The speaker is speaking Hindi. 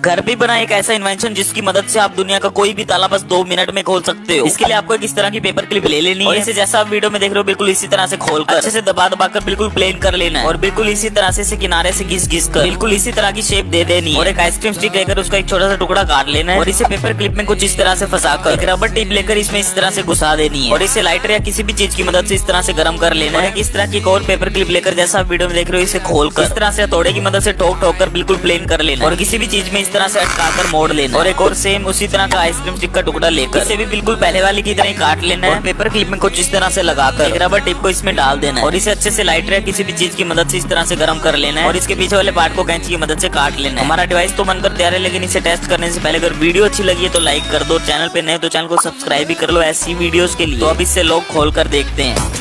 घर भी बना एक ऐसा इन्वेंशन जिसकी मदद से आप दुनिया का कोई भी ताला बस दो मिनट में खोल सकते हो। इसके लिए आपको एक इस तरह की पेपर क्लिप ले लेनी है? इसे जैसा आप वीडियो में देख रहे हो बिल्कुल इसी तरह से खोल कर अच्छे से दबा दबा कर बिल्कुल प्लेन कर लेना है। और बिल्कुल इसी तरह से किनारे से घिस घिस कर बिल्कुल इसी तरह की शेप दे देनी और एक आइसक्रीम स्टिक लेकर उसका एक छोटा सा टुकड़ा काट लेना है। और इसे पेपर क्लिप में कुछ इस तरह से फंसा कर एक रबर टिप लेकर इसमें इस तरह से घुसा देनी है। और इसे लाइटर या किसी भी चीज़ की मदद से इस तरह से गर्म कर लेना है। इस तरह की और पेपर क्लिप लेकर जैसा आप वीडियो में देख रहे हो इसे खोल कर इस तरह से हथौड़े की मदद से ठोक ठोक कर बिल्कुल प्लेन कर लेना और किसी भी चीज़ में इस तरह से अटका कर मोड़ लेना और एक और सेम उसी तरह का आइसक्रीम स्टिक का टुकड़ा लेकर इसे भी बिल्कुल पहले वाले की तरह काट लेना है। पेपर क्लिप में कुछ इस तरह से लगाकर रबर टिप को इसमें डाल देना है। और इसे अच्छे से लाइटर या किसी भी चीज़ की मदद से इस तरह से गर्म कर लेना है। और इसके पीछे वाले पार्ट को कैंची की मदद से काट लेना है। हमारा डिवाइस तो बनकर तैयार है लेकिन इसे टेस्ट करने से पहले अगर वीडियो अच्छी लगी है तो लाइक कर दो। चैनल पे नए तो चैनल को सब्सक्राइब भी कर लो ऐसी वीडियोस के लिए। तो अब इससे लोग खोल कर देखते हैं।